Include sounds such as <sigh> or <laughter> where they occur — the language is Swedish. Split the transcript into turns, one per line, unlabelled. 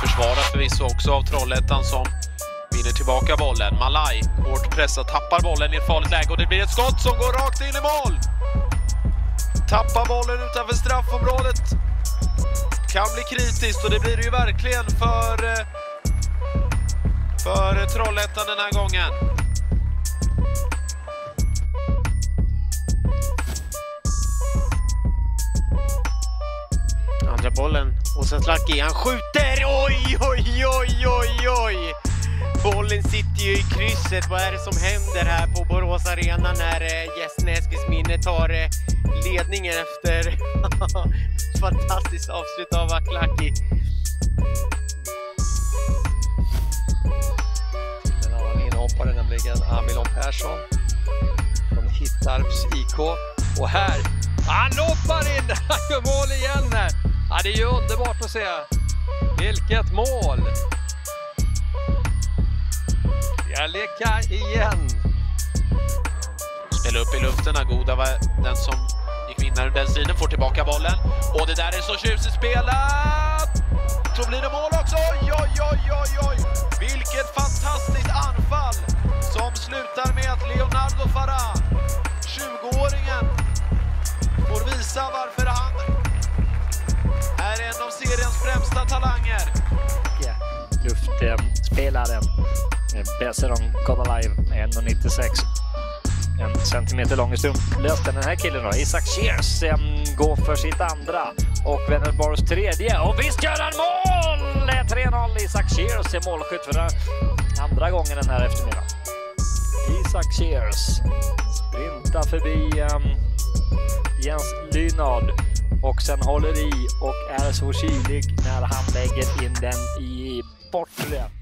försvarat förvisso också av Trollhättan som vinner tillbaka bollen. Malai, hårt pressad, tappar bollen i ett farligt läge och det blir ett skott som går rakt in i mål! Tappar bollen utanför straffområdet. Kan bli kritiskt och det blir det ju verkligen för, eh, för Trollhättan den här gången.
Andra bollen, Åsa Slacki, han skjuter! Oj! Bollen sitter ju i krysset. Vad är det som händer här på Borås Arena när eh, Gästnäskis gästen Eskilsminne tar eh, ledningen efter <laughs> fantastiskt avslut av Aklaki.
En annan inhoppare, nämligen Amilon Persson från Hittarps IK. Och här, han loppar in! <laughs> Han gör mål igen här! Ja, det är ju underbart att se. Vilket mål! Kärleka igen.
Spela upp i luften, Agoda var den som gick vinnare den striden, får tillbaka bollen. Och det där är så tjusigt spelat! Så blir det mål också! Oj, oj, oj, oj, oj! Vilket fantastiskt anfall som slutar med att Leonardo Farah, 20-åringen, får visa varför han är en av seriens främsta talanger
luftspelaren. Besseron Kodalive 1,96. En centimeter lång i stumplösten. Den här killen då, Isak Shears, går för sitt andra och Vänersborgs tredje. Och visst gör han mål! 3-0. Isak Shears är målskytt för den andra gången den här eftermiddagen. Isak Shears sprintar förbi um, Jens Lynard och sen håller i och är så kylig när han lägger in den i bortre.